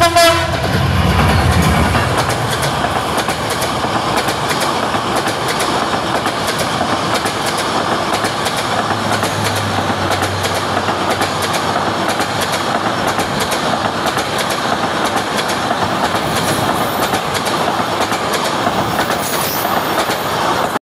Música